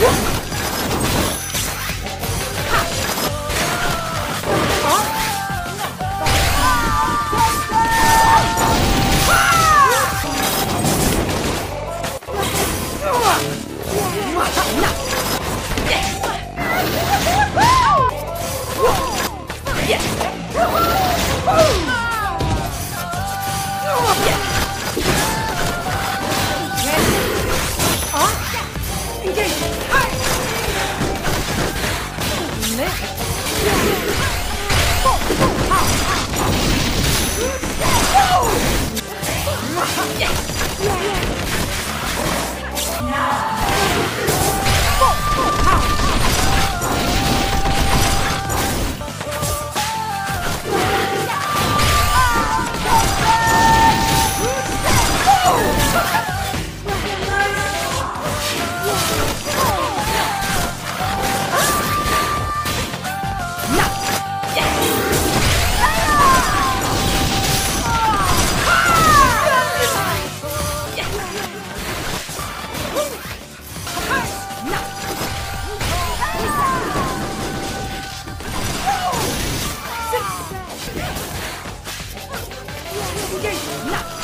Вот 中间有人呢。